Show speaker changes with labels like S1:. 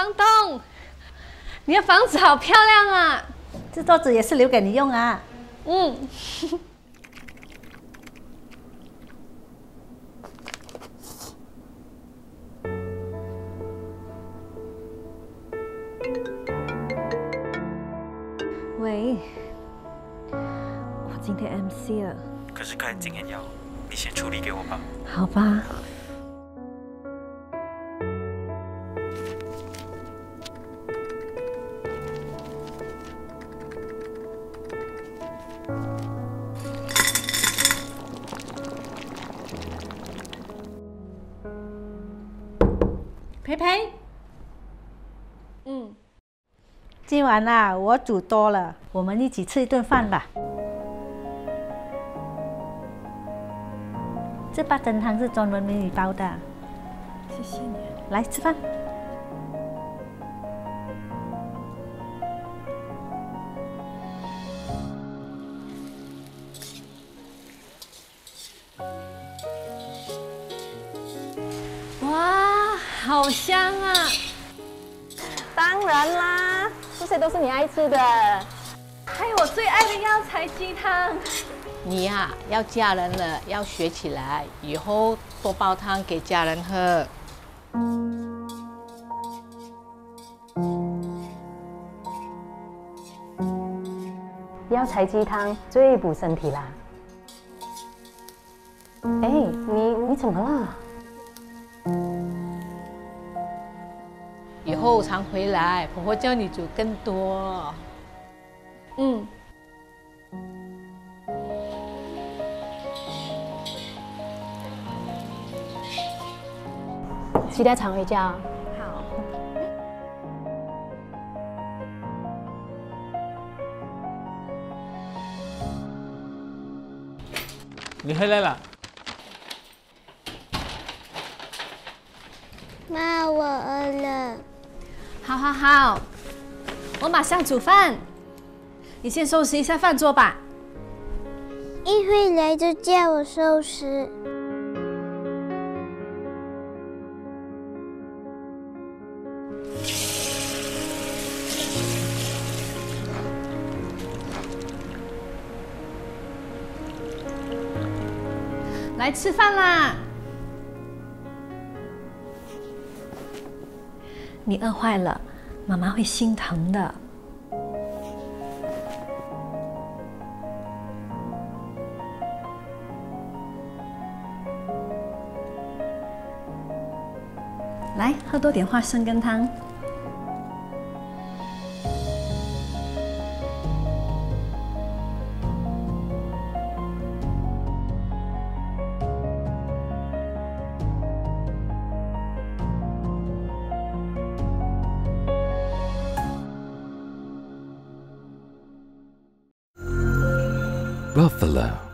S1: 房东，你的房子好漂亮啊！
S2: 这桌子也是留给你用啊。
S1: 嗯。喂，我今天 MC 了。
S3: 可是客人今天要，你先处理给我吧。
S1: 好吧。培培，
S2: 嗯，今晚啊，我煮多了，我们一起吃一顿饭吧。这八珍汤是专门为你煲的，
S1: 谢谢你。
S2: 来吃饭。
S1: 好香啊！
S4: 当然啦，这些都是你爱吃的，
S1: 还有我最爱的药材鸡汤。
S5: 你呀，要嫁人了，要学起来，以后多煲汤给家人喝。
S4: 药材鸡汤最补身体啦。哎，你你怎么了？
S5: 后常回来，婆婆教你煮更多。
S1: 嗯。
S4: 期待常回家。
S1: 好。
S6: 你回来了。
S7: 妈，我饿了。
S1: 好好好，我马上煮饭。你先收拾一下饭桌吧。
S7: 一回来就叫我收拾。
S1: 来吃饭啦！你饿坏了，妈妈会心疼的。来，喝多点花生羹汤。
S8: Buffalo